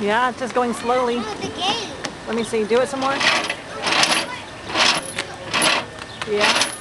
Yeah, just going slowly. Let me see. Do it some more. Yeah.